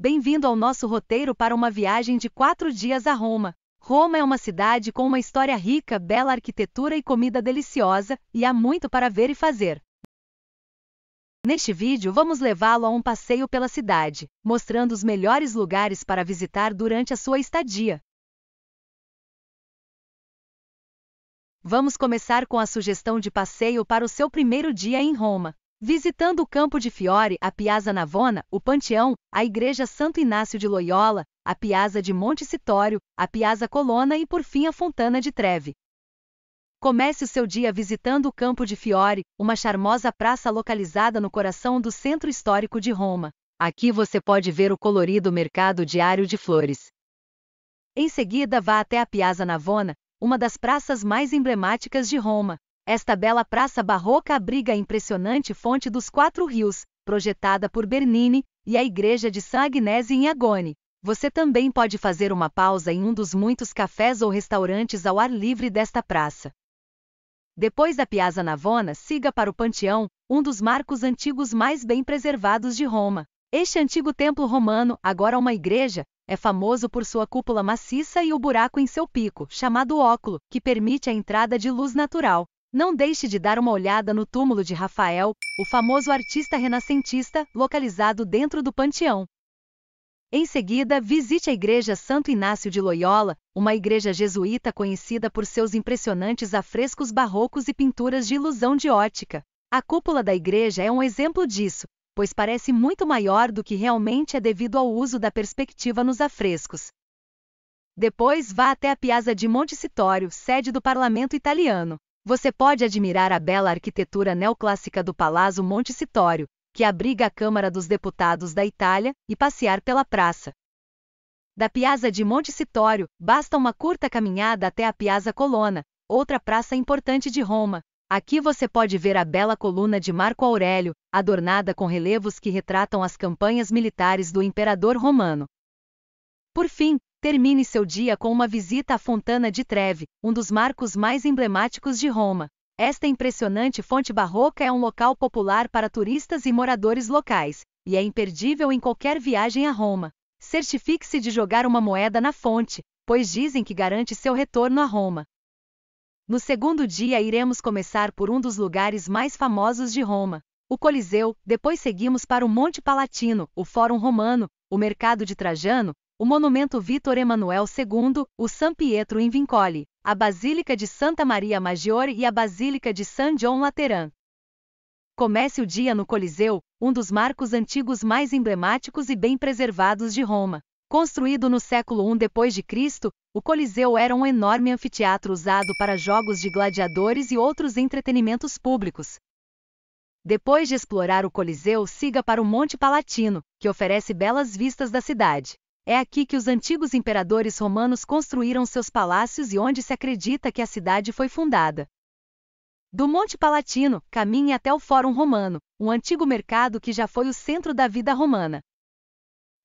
bem-vindo ao nosso roteiro para uma viagem de quatro dias a Roma. Roma é uma cidade com uma história rica, bela arquitetura e comida deliciosa, e há muito para ver e fazer. Neste vídeo vamos levá-lo a um passeio pela cidade, mostrando os melhores lugares para visitar durante a sua estadia. Vamos começar com a sugestão de passeio para o seu primeiro dia em Roma. Visitando o Campo de Fiore, a Piazza Navona, o Panteão, a Igreja Santo Inácio de Loyola, a Piazza de Monte Citório, a Piazza Colonna e por fim a Fontana de Trevi. Comece o seu dia visitando o Campo de Fiore, uma charmosa praça localizada no coração do centro histórico de Roma. Aqui você pode ver o colorido mercado diário de flores. Em seguida, vá até a Piazza Navona, uma das praças mais emblemáticas de Roma. Esta bela praça barroca abriga a impressionante Fonte dos Quatro Rios, projetada por Bernini, e a igreja de San Agnese em Agone. Você também pode fazer uma pausa em um dos muitos cafés ou restaurantes ao ar livre desta praça. Depois da Piazza Navona, siga para o Panteão, um dos marcos antigos mais bem preservados de Roma. Este antigo templo romano, agora uma igreja, é famoso por sua cúpula maciça e o buraco em seu pico, chamado óculo, que permite a entrada de luz natural. Não deixe de dar uma olhada no túmulo de Rafael, o famoso artista renascentista, localizado dentro do panteão. Em seguida, visite a Igreja Santo Inácio de Loyola, uma igreja jesuíta conhecida por seus impressionantes afrescos barrocos e pinturas de ilusão de ótica. A cúpula da igreja é um exemplo disso, pois parece muito maior do que realmente é devido ao uso da perspectiva nos afrescos. Depois vá até a Piazza de Montecitorio, sede do parlamento italiano. Você pode admirar a bela arquitetura neoclássica do Palazzo Montecitorio, que abriga a Câmara dos Deputados da Itália, e passear pela praça. Da Piazza de Montecitorio, basta uma curta caminhada até a Piazza Colonna, outra praça importante de Roma. Aqui você pode ver a bela coluna de Marco Aurélio, adornada com relevos que retratam as campanhas militares do imperador romano. Por fim, Termine seu dia com uma visita à Fontana de Trevi, um dos marcos mais emblemáticos de Roma. Esta impressionante fonte barroca é um local popular para turistas e moradores locais, e é imperdível em qualquer viagem a Roma. Certifique-se de jogar uma moeda na fonte, pois dizem que garante seu retorno a Roma. No segundo dia iremos começar por um dos lugares mais famosos de Roma, o Coliseu, depois seguimos para o Monte Palatino, o Fórum Romano, o Mercado de Trajano, o Monumento Vitor Emanuel II, o San Pietro in Vincoli, a Basílica de Santa Maria Maggiore e a Basílica de San John Lateran. Comece o dia no Coliseu, um dos marcos antigos mais emblemáticos e bem preservados de Roma. Construído no século I d.C., o Coliseu era um enorme anfiteatro usado para jogos de gladiadores e outros entretenimentos públicos. Depois de explorar o Coliseu, siga para o Monte Palatino, que oferece belas vistas da cidade. É aqui que os antigos imperadores romanos construíram seus palácios e onde se acredita que a cidade foi fundada. Do Monte Palatino, caminhe até o Fórum Romano, um antigo mercado que já foi o centro da vida romana.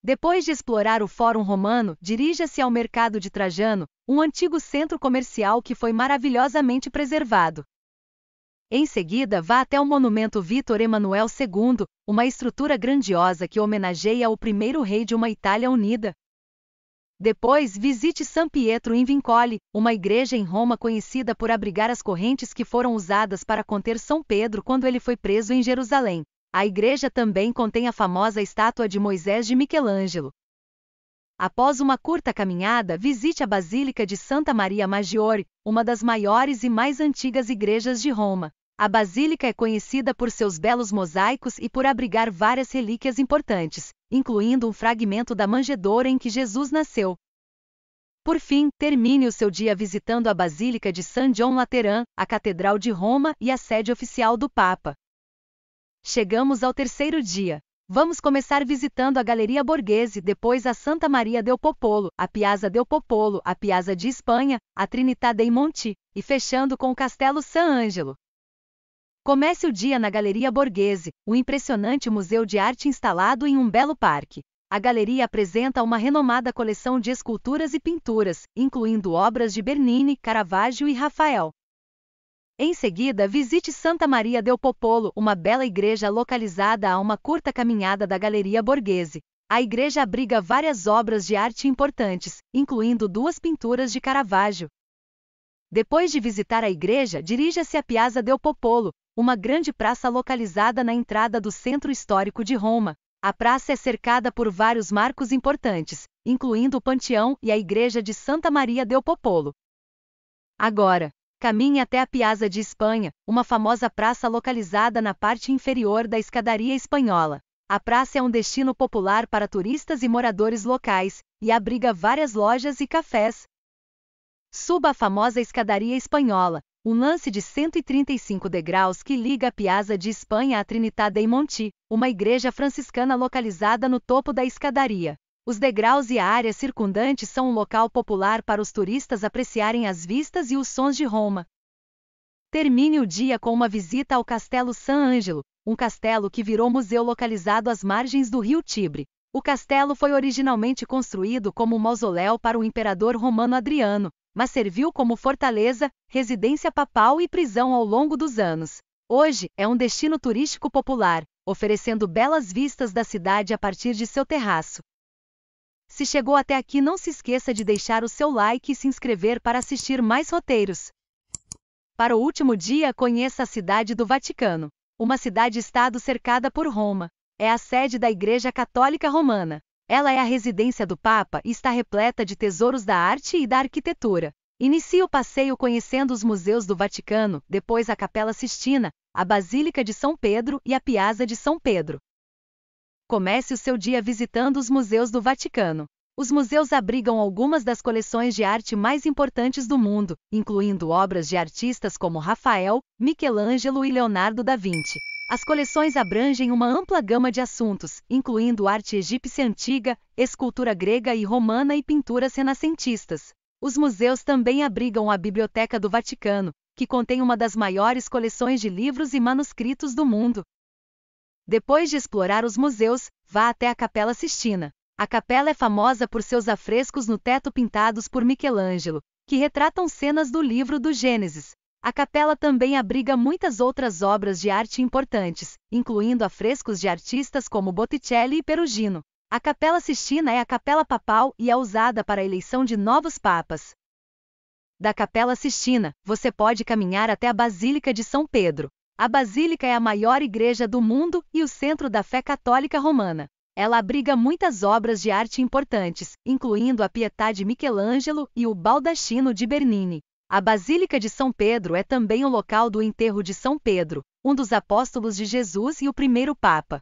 Depois de explorar o Fórum Romano, dirija-se ao Mercado de Trajano, um antigo centro comercial que foi maravilhosamente preservado. Em seguida, vá até o monumento Vítor Emanuel II, uma estrutura grandiosa que homenageia o primeiro rei de uma Itália unida. Depois, visite San Pietro in Vincoli, uma igreja em Roma conhecida por abrigar as correntes que foram usadas para conter São Pedro quando ele foi preso em Jerusalém. A igreja também contém a famosa estátua de Moisés de Michelangelo. Após uma curta caminhada, visite a Basílica de Santa Maria Maggiore, uma das maiores e mais antigas igrejas de Roma. A basílica é conhecida por seus belos mosaicos e por abrigar várias relíquias importantes, incluindo um fragmento da manjedoura em que Jesus nasceu. Por fim, termine o seu dia visitando a Basílica de San John Lateran, a Catedral de Roma e a sede oficial do Papa. Chegamos ao terceiro dia. Vamos começar visitando a Galeria Borghese, depois a Santa Maria del Popolo, a Piazza del Popolo, a Piazza de Espanha, a Trinità dei Monti, e fechando com o Castelo San Angelo. Comece o dia na Galeria Borghese, um impressionante museu de arte instalado em um belo parque. A galeria apresenta uma renomada coleção de esculturas e pinturas, incluindo obras de Bernini, Caravaggio e Rafael. Em seguida, visite Santa Maria del Popolo, uma bela igreja localizada a uma curta caminhada da Galeria Borghese. A igreja abriga várias obras de arte importantes, incluindo duas pinturas de Caravaggio. Depois de visitar a igreja, dirija-se à Piazza del Popolo, uma grande praça localizada na entrada do centro histórico de Roma. A praça é cercada por vários marcos importantes, incluindo o Panteão e a igreja de Santa Maria del Popolo. Agora, caminhe até a Piazza de Espanha, uma famosa praça localizada na parte inferior da escadaria espanhola. A praça é um destino popular para turistas e moradores locais, e abriga várias lojas e cafés. Suba a famosa escadaria espanhola, um lance de 135 degraus que liga a Piazza de Espanha à Trinità dei Monti, uma igreja franciscana localizada no topo da escadaria. Os degraus e a área circundante são um local popular para os turistas apreciarem as vistas e os sons de Roma. Termine o dia com uma visita ao Castelo San Angelo, um castelo que virou museu localizado às margens do rio Tibre. O castelo foi originalmente construído como um mausoléu para o imperador romano Adriano, mas serviu como fortaleza, residência papal e prisão ao longo dos anos. Hoje, é um destino turístico popular, oferecendo belas vistas da cidade a partir de seu terraço. Se chegou até aqui, não se esqueça de deixar o seu like e se inscrever para assistir mais roteiros. Para o último dia, conheça a cidade do Vaticano uma cidade-estado cercada por Roma. É a sede da Igreja Católica Romana. Ela é a residência do Papa e está repleta de tesouros da arte e da arquitetura. Inicie o passeio conhecendo os museus do Vaticano, depois a Capela Sistina, a Basílica de São Pedro e a Piazza de São Pedro. Comece o seu dia visitando os museus do Vaticano. Os museus abrigam algumas das coleções de arte mais importantes do mundo, incluindo obras de artistas como Rafael, Michelangelo e Leonardo da Vinci. As coleções abrangem uma ampla gama de assuntos, incluindo arte egípcia antiga, escultura grega e romana e pinturas renascentistas. Os museus também abrigam a Biblioteca do Vaticano, que contém uma das maiores coleções de livros e manuscritos do mundo. Depois de explorar os museus, vá até a Capela Sistina. A capela é famosa por seus afrescos no teto pintados por Michelangelo, que retratam cenas do livro do Gênesis. A capela também abriga muitas outras obras de arte importantes, incluindo afrescos de artistas como Botticelli e Perugino. A Capela Sistina é a capela papal e é usada para a eleição de novos papas. Da Capela Sistina, você pode caminhar até a Basílica de São Pedro. A Basílica é a maior igreja do mundo e o centro da fé católica romana. Ela abriga muitas obras de arte importantes, incluindo a Pietà de Michelangelo e o Baldacchino de Bernini. A Basílica de São Pedro é também o local do enterro de São Pedro, um dos apóstolos de Jesus e o primeiro Papa.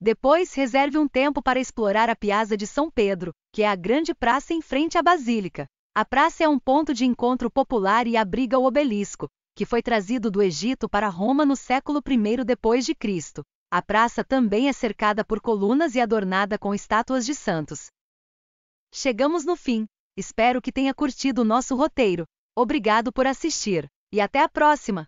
Depois, reserve um tempo para explorar a Piazza de São Pedro, que é a grande praça em frente à Basílica. A praça é um ponto de encontro popular e abriga o obelisco, que foi trazido do Egito para Roma no século I depois de Cristo. A praça também é cercada por colunas e adornada com estátuas de santos. Chegamos no fim. Espero que tenha curtido o nosso roteiro. Obrigado por assistir. E até a próxima!